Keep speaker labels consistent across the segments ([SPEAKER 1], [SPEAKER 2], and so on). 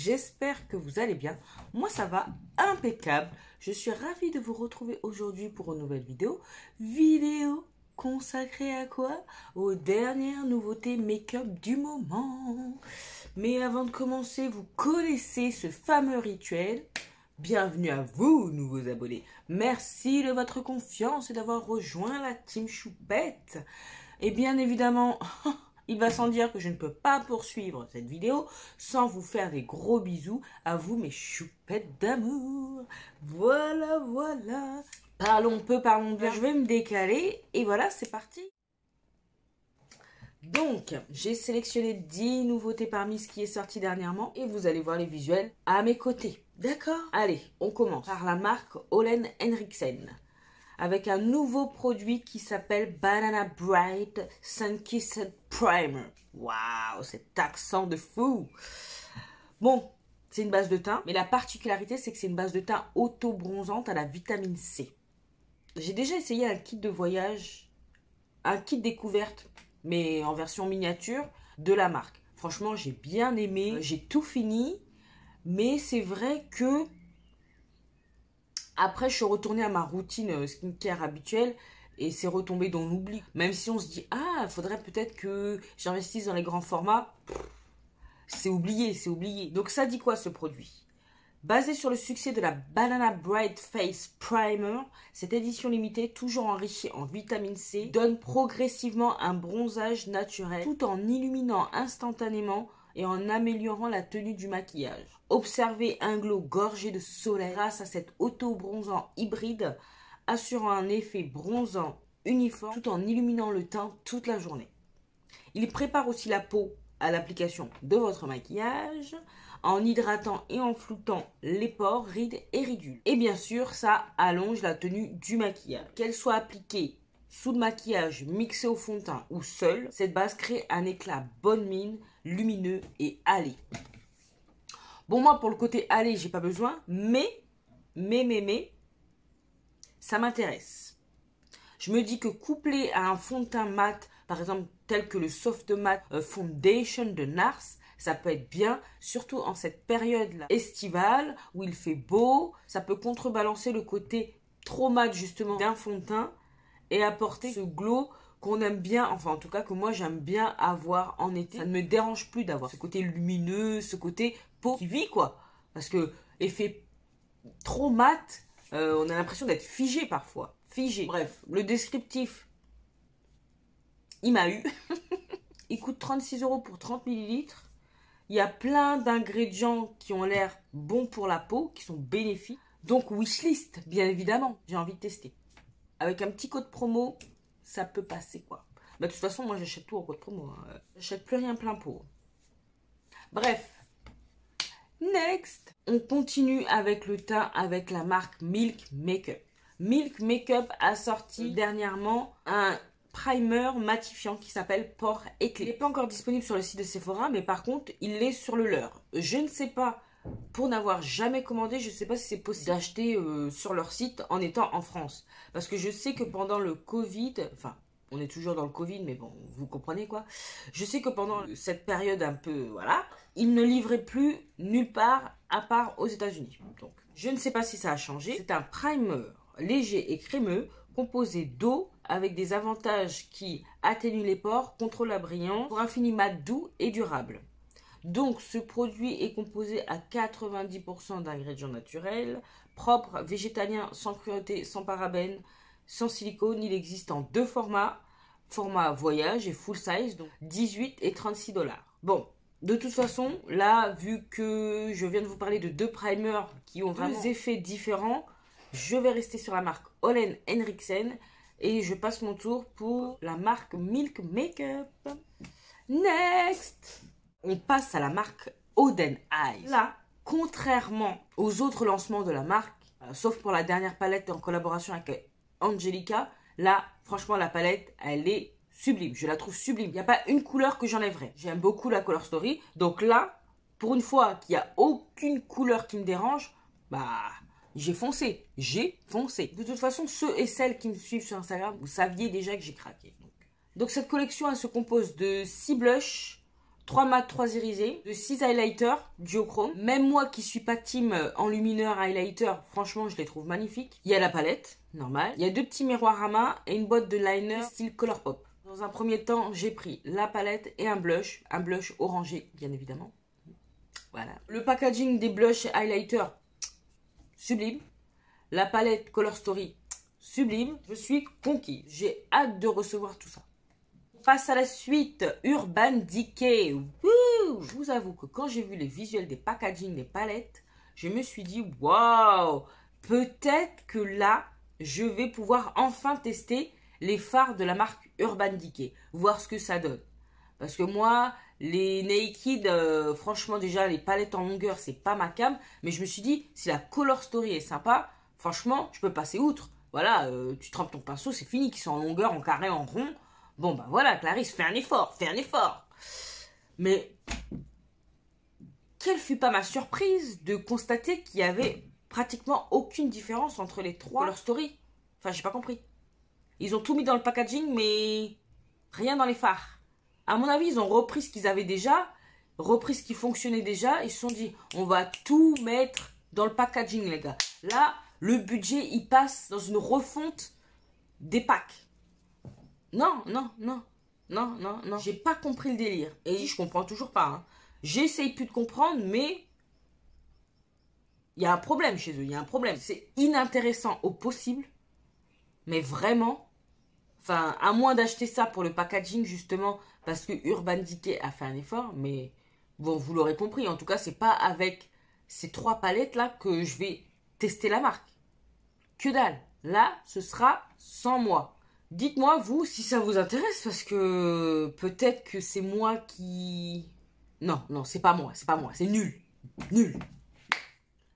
[SPEAKER 1] j'espère que vous allez bien. Moi ça va impeccable. Je suis ravie de vous retrouver aujourd'hui pour une nouvelle vidéo. Vidéo consacrée à quoi? Aux dernières nouveautés make-up du moment. Mais avant de commencer, vous connaissez ce fameux rituel. Bienvenue à vous, nouveaux abonnés. Merci de votre confiance et d'avoir rejoint la team choupette. Et bien évidemment... Il va sans dire que je ne peux pas poursuivre cette vidéo sans vous faire des gros bisous à vous mes choupettes d'amour. Voilà, voilà. Parlons peu, parlons bien. Je vais me décaler et voilà, c'est parti. Donc, j'ai sélectionné 10 nouveautés parmi ce qui est sorti dernièrement et vous allez voir les visuels à mes côtés. D'accord? Allez, on commence par la marque Olen Henriksen avec un nouveau produit qui s'appelle Banana Bright Sun Kissed Primer. Waouh, cet accent de fou Bon, c'est une base de teint, mais la particularité, c'est que c'est une base de teint auto-bronzante à la vitamine C. J'ai déjà essayé un kit de voyage, un kit découverte, mais en version miniature, de la marque. Franchement, j'ai bien aimé, j'ai tout fini, mais c'est vrai que après, je suis retournée à ma routine euh, skincare habituelle et c'est retombé dans l'oubli. Même si on se dit, ah, il faudrait peut-être que j'investisse dans les grands formats. C'est oublié, c'est oublié. Donc ça dit quoi ce produit? Basé sur le succès de la Banana Bright Face Primer, cette édition limitée, toujours enrichie en vitamine C, donne progressivement un bronzage naturel tout en illuminant instantanément et en améliorant la tenue du maquillage. Observez un glow gorgé de soleil grâce à cet auto-bronzant hybride assurant un effet bronzant uniforme tout en illuminant le teint toute la journée. Il prépare aussi la peau à l'application de votre maquillage en hydratant et en floutant les pores, rides et ridules. Et bien sûr, ça allonge la tenue du maquillage. Qu'elle soit appliquée sous le maquillage, mixé au fond de teint ou seul, cette base crée un éclat bonne mine, lumineux et allé. Bon, moi, pour le côté allé, j'ai pas besoin, mais, mais, mais, mais, ça m'intéresse. Je me dis que couplé à un fond de teint mat, par exemple, tel que le Soft Matte euh, Foundation de Nars, ça peut être bien, surtout en cette période estivale où il fait beau. Ça peut contrebalancer le côté trop mat justement d'un fond de teint et apporter ce glow qu'on aime bien, enfin en tout cas que moi j'aime bien avoir en été. Ça ne me dérange plus d'avoir ce côté lumineux, ce côté peau qui vit quoi. Parce que effet trop mat, euh, on a l'impression d'être figé parfois. Figé. Bref, le descriptif, il m'a eu. il coûte 36 euros pour 30 millilitres. Il y a plein d'ingrédients qui ont l'air bons pour la peau, qui sont bénéfiques. Donc wishlist, bien évidemment, j'ai envie de tester avec un petit code promo, ça peut passer quoi. Bah, de toute façon, moi j'achète tout en code promo. Hein. J'achète plus rien plein pot. Bref. Next. On continue avec le teint avec la marque Milk Makeup. Milk Makeup a sorti dernièrement un primer matifiant qui s'appelle Pore Éclair. Il n'est pas encore disponible sur le site de Sephora, mais par contre, il est sur le leur. Je ne sais pas pour n'avoir jamais commandé, je ne sais pas si c'est possible d'acheter euh, sur leur site en étant en France. Parce que je sais que pendant le Covid, enfin, on est toujours dans le Covid, mais bon, vous comprenez quoi. Je sais que pendant cette période un peu, voilà, ils ne livraient plus nulle part à part aux États-Unis. Donc, je ne sais pas si ça a changé. C'est un primer léger et crémeux composé d'eau avec des avantages qui atténuent les pores, contrôlent la brillance pour un fini mat doux et durable. Donc, ce produit est composé à 90% d'ingrédients naturels, propres, végétaliens, sans cruauté, sans parabènes, sans silicone. Il existe en deux formats, format voyage et full size, donc 18 et 36 dollars. Bon, de toute façon, là, vu que je viens de vous parler de deux primers qui ont deux effets différents, je vais rester sur la marque Olen Henriksen et je passe mon tour pour la marque Milk Makeup. Next on passe à la marque Oden Eyes. Là, contrairement aux autres lancements de la marque, euh, sauf pour la dernière palette en collaboration avec Angelica, là, franchement, la palette, elle est sublime. Je la trouve sublime. Il n'y a pas une couleur que j'enlèverais. J'aime beaucoup la Color Story. Donc là, pour une fois qu'il n'y a aucune couleur qui me dérange, bah, j'ai foncé. J'ai foncé. De toute façon, ceux et celles qui me suivent sur Instagram, vous saviez déjà que j'ai craqué. Donc. donc cette collection, elle se compose de 6 blushs, 3 mat, 3 irisés, de 6 highlighters duochrome. Même moi qui suis pas team enlumineur highlighter, franchement je les trouve magnifiques. Il y a la palette, normal. Il y a deux petits miroirs à main et une boîte de liner style Colourpop. Dans un premier temps, j'ai pris la palette et un blush, un blush orangé bien évidemment. Voilà. Le packaging des blushs et highlighters, sublime. La palette Color Story, sublime. Je suis conquis. J'ai hâte de recevoir tout ça. Passe à la suite, Urban Decay. je vous avoue que quand j'ai vu les visuels des packaging des palettes, je me suis dit, waouh, peut-être que là, je vais pouvoir enfin tester les fards de la marque Urban Decay, voir ce que ça donne. Parce que moi, les Naked, euh, franchement, déjà, les palettes en longueur, c'est pas ma cam. Mais je me suis dit, si la color story est sympa, franchement, je peux passer outre. Voilà, euh, tu trempes ton pinceau, c'est fini, qu'ils sont en longueur, en carré, en rond. Bon, bah voilà, Clarisse, fais un effort, fais un effort. Mais, quelle fut pas ma surprise de constater qu'il y avait pratiquement aucune différence entre les trois color story. Enfin, j'ai pas compris. Ils ont tout mis dans le packaging, mais rien dans les phares. À mon avis, ils ont repris ce qu'ils avaient déjà, repris ce qui fonctionnait déjà, ils se sont dit, on va tout mettre dans le packaging, les gars. Là, le budget, il passe dans une refonte des packs. Non, non, non, non, non, non. J'ai pas compris le délire. Et je comprends toujours pas. Hein. J'essaye plus de comprendre, mais il y a un problème chez eux. Il y a un problème. C'est inintéressant au possible. Mais vraiment, Enfin, à moins d'acheter ça pour le packaging, justement, parce que Urban Decay a fait un effort, mais bon, vous l'aurez compris, en tout cas, c'est pas avec ces trois palettes-là que je vais tester la marque. Que dalle. Là, ce sera sans moi. Dites-moi, vous, si ça vous intéresse, parce que peut-être que c'est moi qui... Non, non, c'est pas moi, c'est pas moi, c'est nul. Nul.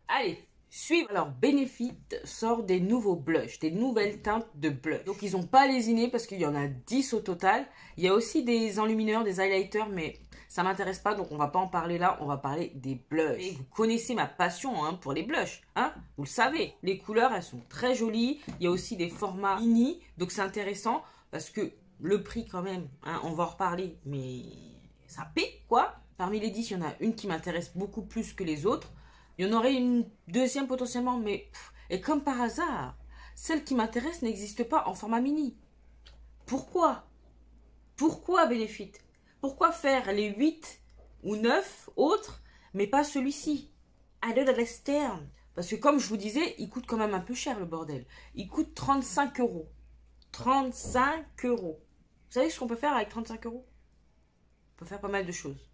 [SPEAKER 1] Allez, Suivre alors Benefit sort des nouveaux blushs, des nouvelles teintes de blush. Donc ils n'ont pas lésiné parce qu'il y en a 10 au total. Il y a aussi des enlumineurs, des highlighters, mais ça m'intéresse pas donc on va pas en parler là, on va parler des blushs. Et vous connaissez ma passion hein, pour les blushs, hein Vous le savez. Les couleurs elles sont très jolies. Il y a aussi des formats mini, donc c'est intéressant parce que le prix quand même, hein, on va en reparler, mais ça paie quoi. Parmi les 10, il y en a une qui m'intéresse beaucoup plus que les autres. Il y en aurait une deuxième potentiellement, mais... Et comme par hasard, celle qui m'intéresse n'existe pas en format mini. Pourquoi? Pourquoi Benefit? Pourquoi faire les 8 ou 9 autres, mais pas celui-ci? I don't understand. Parce que comme je vous disais, il coûte quand même un peu cher le bordel. Il coûte 35 euros. 35 euros. Vous savez ce qu'on peut faire avec 35 euros? On peut faire pas mal de choses.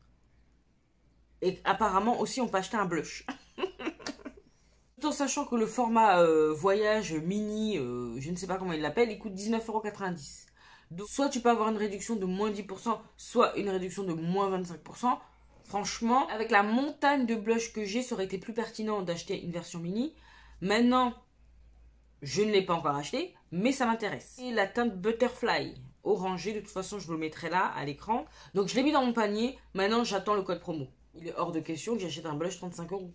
[SPEAKER 1] Et apparemment aussi on peut acheter un blush. Tout en sachant que le format euh, voyage mini, euh, je ne sais pas comment il l'appelle, il coûte 19,90€. Soit tu peux avoir une réduction de moins 10%, soit une réduction de moins 25%. Franchement, avec la montagne de blush que j'ai, ça aurait été plus pertinent d'acheter une version mini. Maintenant, je ne l'ai pas encore acheté, mais ça m'intéresse. Et la teinte Butterfly, orangée, de toute façon je vous le mettrai là à l'écran. Donc je l'ai mis dans mon panier, maintenant j'attends le code promo. Il est hors de question que j'achète un blush 35 euros.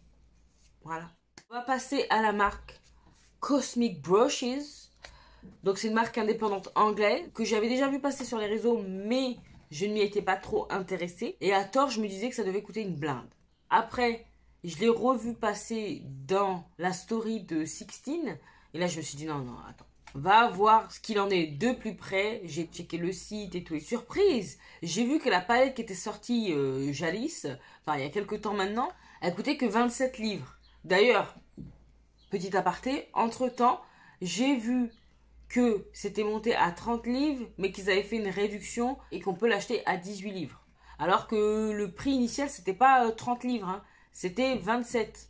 [SPEAKER 1] Voilà. On va passer à la marque Cosmic Brushes. Donc c'est une marque indépendante anglaise que j'avais déjà vu passer sur les réseaux, mais je ne m'y étais pas trop intéressée. Et à tort, je me disais que ça devait coûter une blinde. Après, je l'ai revu passer dans la story de Sixteen. Et là, je me suis dit, non, non, attends. Va voir ce qu'il en est de plus près. J'ai checké le site et tout. Et surprise, j'ai vu que la palette qui était sortie euh, enfin il y a quelques temps maintenant, elle coûtait que 27 livres. D'ailleurs, petit aparté, entre-temps, j'ai vu que c'était monté à 30 livres, mais qu'ils avaient fait une réduction et qu'on peut l'acheter à 18 livres. Alors que le prix initial, c'était pas 30 euh, livres, hein. c'était 27.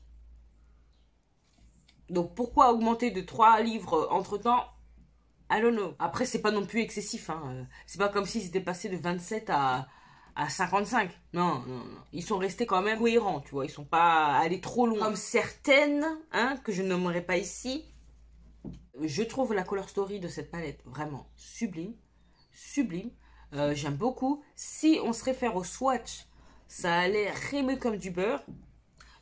[SPEAKER 1] Donc pourquoi augmenter de 3 livres entre-temps? I don't know. Après, c'est pas non plus excessif. Hein. C'est pas comme si c'était passé de 27 à, à 55. Non, non, non. Ils sont restés quand même cohérents, tu vois. Ils sont pas allés trop loin. Comme certaines, hein, que je nommerai pas ici. Je trouve la color story de cette palette vraiment sublime. Sublime. Euh, j'aime beaucoup. Si on se réfère au swatch, ça a l'air crémeux comme du beurre.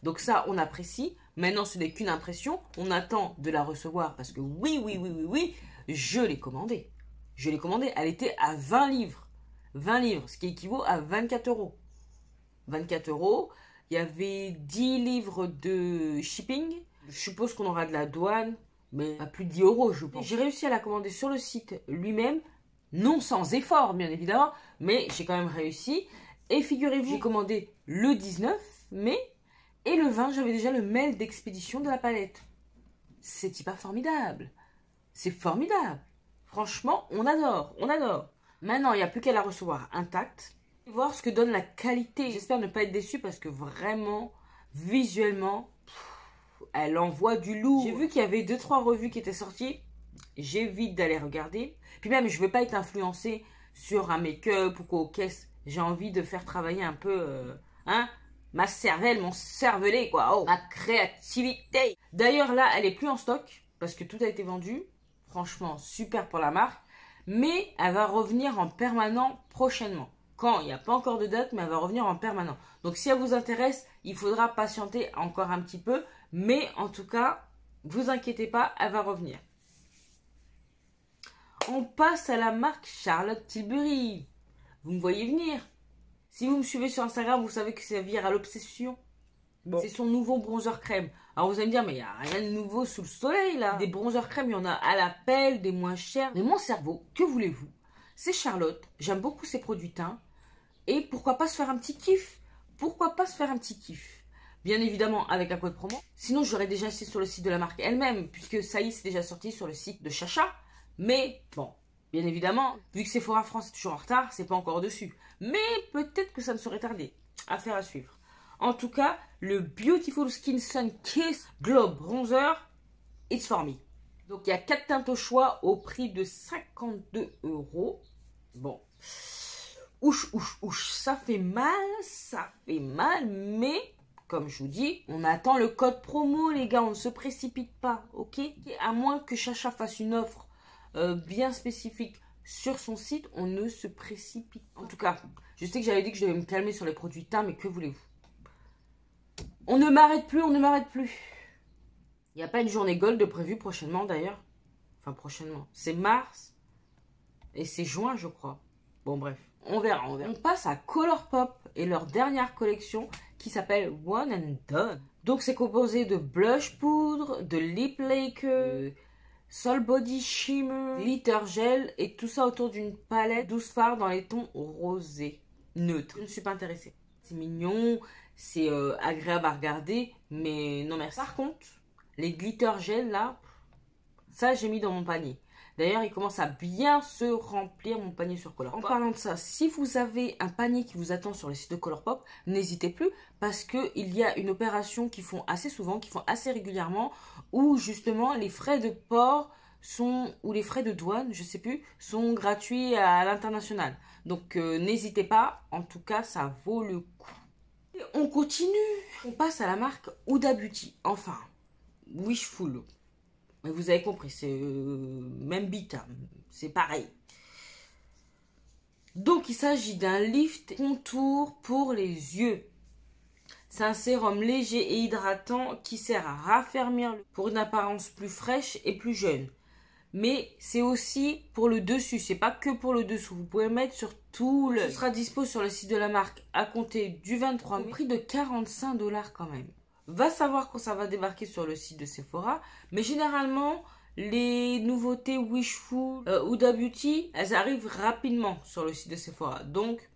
[SPEAKER 1] Donc ça, on apprécie. Maintenant, ce n'est qu'une impression. On attend de la recevoir parce que oui, oui, oui, oui, oui, je l'ai commandée. Je l'ai commandée. Elle était à 20 livres. 20 livres, ce qui équivaut à 24 euros. 24 euros. Il y avait 10 livres de shipping. Je suppose qu'on aura de la douane, mais à plus de 10 euros, je pense. J'ai réussi à la commander sur le site lui-même, non sans effort, bien évidemment, mais j'ai quand même réussi. Et figurez-vous, j'ai commandé le 19 mai et le 20, j'avais déjà le mail d'expédition de la palette. C'est pas formidable. C'est formidable. Franchement, on adore, on adore. Maintenant, il n'y a plus qu'à la recevoir intacte. Voir ce que donne la qualité. J'espère ne pas être déçue parce que vraiment, visuellement, elle envoie du lourd. J'ai vu qu'il y avait deux trois revues qui étaient sorties. J'évite d'aller regarder. Puis même, je ne veux pas être influencée sur un make-up ou quoi aux caisses. J'ai envie de faire travailler un peu, euh, hein, ma cervelle, mon cervelet, quoi. Oh, ma créativité. D'ailleurs, là, elle est plus en stock parce que tout a été vendu. Franchement, super pour la marque. Mais elle va revenir en permanent prochainement. Quand Il n'y a pas encore de date, mais elle va revenir en permanent. Donc, si elle vous intéresse, il faudra patienter encore un petit peu. Mais en tout cas, vous inquiétez pas, elle va revenir. On passe à la marque Charlotte Tilbury. Vous me voyez venir. Si vous me suivez sur Instagram, vous savez que c'est vire à l'obsession. C'est son nouveau bronzer crème. Alors vous allez me dire, mais il n'y a rien de nouveau sous le soleil là. Des bronzers crème, il y en a à l'appel, des moins chers. Mais mon cerveau, que voulez-vous? C'est Charlotte, j'aime beaucoup ses produits teints. Et pourquoi pas se faire un petit kiff? Pourquoi pas se faire un petit kiff? Bien évidemment avec un code promo. Sinon j'aurais déjà acheté sur le site de la marque elle-même, puisque ça y est, c'est déjà sorti sur le site de Chacha. Mais bon, Bien évidemment, vu que Sephora France est toujours en retard, c'est pas encore dessus. Mais peut-être que ça ne serait tardé. Affaire à suivre. En tout cas, le Beautiful Skin Sun Kiss Globe Bronzer, it's for me. Donc il y a 4 teintes au choix au prix de 52 euros. Bon. Ouch, ouch, ouch. Ça fait mal, ça fait mal, mais comme je vous dis, on attend le code promo, les gars. On ne se précipite pas, ok? À moins que Chacha fasse une offre euh, bien spécifique sur son site, on ne se précipite. En tout cas, je sais que j'avais dit que je devais me calmer sur les produits teints, mais que voulez-vous? On ne m'arrête plus, on ne m'arrête plus. Il n'y a pas une journée gold prévue prochainement d'ailleurs? Enfin, prochainement. C'est mars et c'est juin, je crois. Bon, bref, on verra, on verra. On passe à Colourpop et leur dernière collection qui s'appelle One and Done. Donc, c'est composé de blush poudre, de lip lacquer, Sol Body Shimmer, Glitter Gel et tout ça autour d'une palette douce phare dans les tons rosés, neutres. Je ne suis pas intéressée. C'est mignon, c'est euh, agréable à regarder, mais non merci. Par contre, les Glitter Gel là, ça j'ai mis dans mon panier. D'ailleurs, il commence à bien se remplir mon panier sur Colourpop. En parlant de ça, si vous avez un panier qui vous attend sur le site de Colourpop, n'hésitez plus parce qu'il y a une opération qu'ils font assez souvent, qu'ils font assez régulièrement, où justement les frais de port sont, ou les frais de douane, je sais plus, sont gratuits à l'international. Donc euh, n'hésitez pas, en tout cas, ça vaut le coup. on continue, on passe à la marque Huda Beauty, enfin, Wishful. Mais vous avez compris, c'est euh, même bit, hein. c'est pareil. Donc il s'agit d'un lift contour pour les yeux. C'est un sérum léger et hydratant qui sert à raffermir pour une apparence plus fraîche et plus jeune. Mais c'est aussi pour le dessus, c'est pas que pour le dessous. Vous pouvez mettre sur tout le. Ce sera dispo sur le site de la marque à compter du 23 mai. Prix de 45 dollars quand même va savoir quand ça va débarquer sur le site de Sephora. Mais généralement, les nouveautés Wishful, euh, Huda Beauty, elles arrivent rapidement sur le site de Sephora. Donc,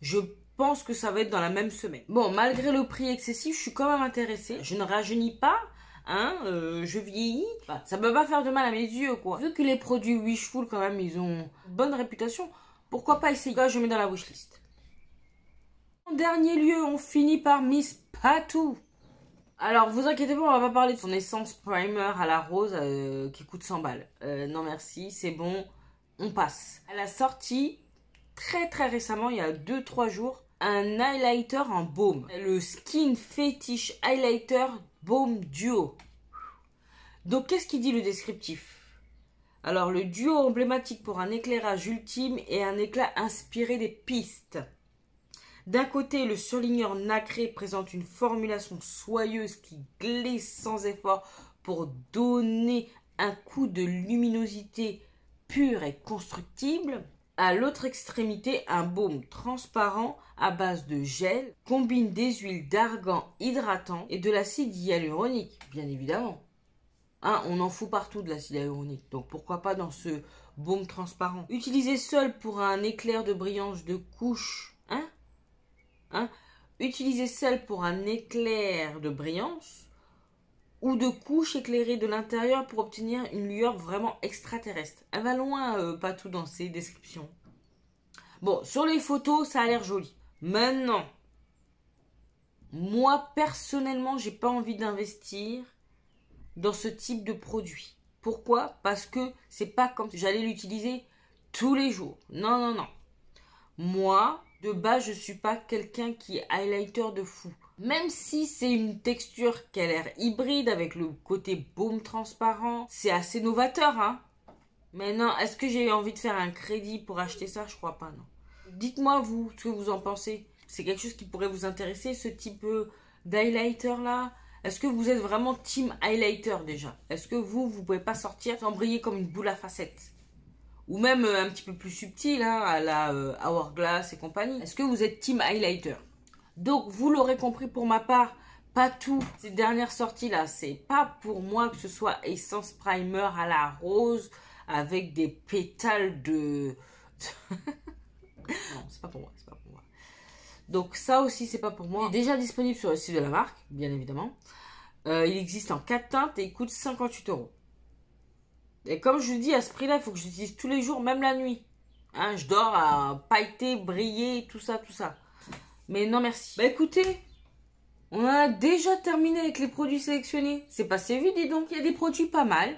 [SPEAKER 1] je pense que ça va être dans la même semaine. Bon, malgré le prix excessif, je suis quand même intéressée. Je ne rajeunis pas, hein, euh, je vieillis. Bah, ça ne peut pas faire de mal à mes yeux, quoi. Vu que les produits Wishful, quand même, ils ont bonne réputation, pourquoi pas essayer? Je mets dans la wishlist? En dernier lieu, on finit par Miss Patou. Alors, vous inquiétez pas, on va pas parler de son essence primer à la rose euh, qui coûte 100 balles. Euh, non merci, c'est bon, on passe. Elle a sorti très très récemment, il y a 2-3 jours, un highlighter en baume. Le Skin Fetish Highlighter Baume Duo. Donc, qu'est-ce qu'il dit le descriptif? Alors, le duo emblématique pour un éclairage ultime et un éclat inspiré des pistes. D'un côté, le surligneur nacré présente une formulation soyeuse qui glisse sans effort pour donner un coup de luminosité pure et constructible. à l'autre extrémité un baume transparent à base de gel, combine des huiles d'argan hydratant et de l'acide hyaluronique, bien évidemment. Hein, on en fout partout de l'acide hyaluronique, donc pourquoi pas dans ce baume transparent? Utilisé seul pour un éclair de brillance de couche, Utilisé seul pour un éclair de brillance ou de couche éclairée de l'intérieur pour obtenir une lueur vraiment extraterrestre. Elle va loin, euh, pas tout dans ses descriptions. Bon, sur les photos, ça a l'air joli. Maintenant, moi personnellement, j'ai pas envie d'investir dans ce type de produit. Pourquoi? Parce que c'est pas comme j'allais l'utiliser tous les jours. Non, non, non. Moi, de base, je suis pas quelqu'un qui est highlighter de fou. Même si c'est une texture qui a l'air hybride avec le côté baume transparent, c'est assez novateur, hein. Mais non, est-ce que j'ai envie de faire un crédit pour acheter ça? Je crois pas, non. Dites-moi, vous, ce que vous en pensez. C'est quelque chose qui pourrait vous intéresser, ce type euh, d'highlighter là? Est-ce que vous êtes vraiment team highlighter déjà? Est-ce que vous, vous pouvez pas sortir sans briller comme une boule à facettes? Ou même euh, un petit peu plus subtil, hein, à la euh, Hourglass et compagnie. Est-ce que vous êtes team highlighter? Donc, vous l'aurez compris pour ma part, pas tout. Ces dernières sorties là, c'est pas pour moi que ce soit Essence Primer à la rose avec des pétales de... non, c'est pas pour moi, c'est pas pour moi. Donc ça aussi, c'est pas pour moi. Déjà disponible sur le site de la marque, bien évidemment. Euh, il existe en 4 teintes et il coûte 58 euros. Et comme je vous dis, à ce prix-là, il faut que je l'utilise tous les jours, même la nuit. Hein, je dors à pailleter, briller, tout ça, tout ça. Mais non, merci. Bah écoutez, on a déjà terminé avec les produits sélectionnés. C'est passé vite, dis donc. Il y a des produits pas mal.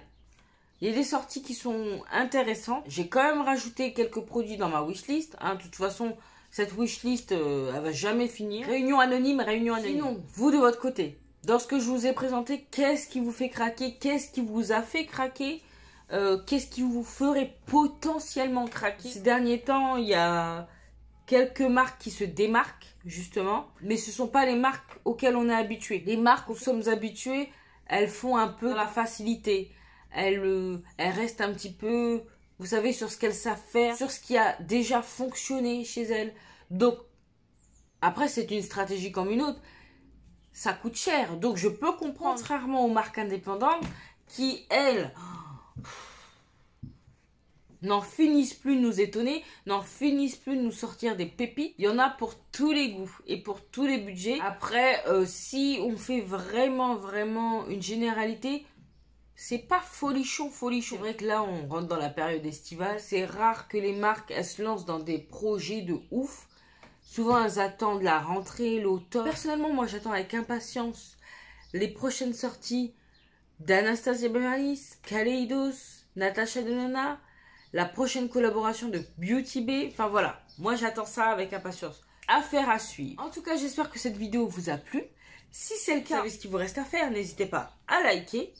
[SPEAKER 1] Il y a des sorties qui sont intéressantes. J'ai quand même rajouté quelques produits dans ma wishlist. Hein. De toute façon, cette wishlist, euh, elle va jamais finir. Réunion anonyme, réunion anonyme. Sinon, vous de votre côté, dans ce que je vous ai présenté, qu'est-ce qui vous fait craquer? Qu'est-ce qui vous a fait craquer? Euh, Qu'est-ce qui vous ferait potentiellement craquer Ces derniers temps, il y a quelques marques qui se démarquent, justement. Mais ce ne sont pas les marques auxquelles on est habitué. Les marques où nous sommes habitués, elles font un peu la facilité elle, euh, elle reste un petit peu, vous savez, sur ce qu'elle sait faire, sur ce qui a déjà fonctionné chez elle. Donc, après, c'est une stratégie comme une autre. Ça coûte cher. Donc, je peux comprendre, contrairement aux marques indépendantes, qui, elles, n'en finissent plus de nous étonner, n'en finissent plus de nous sortir des pépites. Il y en a pour tous les goûts et pour tous les budgets. Après, euh, si on fait vraiment, vraiment une généralité, c'est pas folichon, folichon. C'est vrai que là, on rentre dans la période estivale. C'est rare que les marques, elles se lancent dans des projets de ouf. Souvent, elles attendent la rentrée, l'automne. Personnellement, moi, j'attends avec impatience les prochaines sorties d'Anastasia Beverly, Kaleidos, Natasha Denona, la prochaine collaboration de Beauty Bay. Enfin, voilà. Moi, j'attends ça avec impatience. Affaire à suivre. En tout cas, j'espère que cette vidéo vous a plu. Si c'est le cas, vous savez ce qu'il vous reste à faire. N'hésitez pas à liker,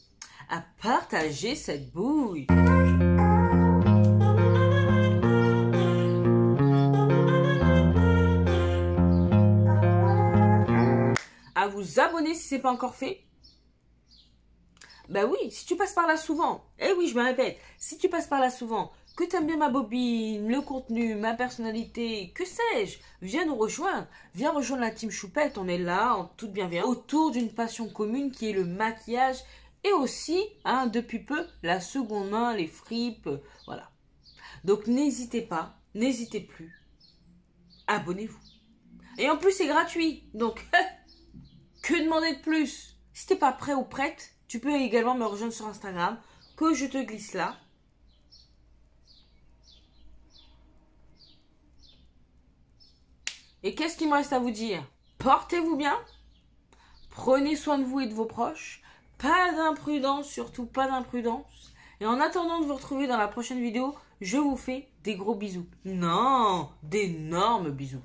[SPEAKER 1] à partager cette bouille. À vous abonner si ce n'est pas encore fait. Ben oui, si tu passes par là souvent, eh oui, je me répète, si tu passes par là souvent, que tu aimes bien ma bobine, le contenu, ma personnalité, que sais-je, viens nous rejoindre. Viens rejoindre la team Choupette, on est là en toute bienveillance, autour d'une passion commune qui est le maquillage et aussi, hein, depuis peu, la seconde main, les fripes, voilà. Donc n'hésitez pas, n'hésitez plus, abonnez-vous. Et en plus, c'est gratuit, donc que demander de plus? Si t'es pas prêt ou prête, tu peux également me rejoindre sur Instagram, que je te glisse là. Et qu'est-ce qu'il me reste à vous dire? Portez-vous bien, prenez soin de vous et de vos proches, pas d'imprudence, surtout pas d'imprudence. Et en attendant de vous retrouver dans la prochaine vidéo, je vous fais des gros bisous. Non, d'énormes bisous.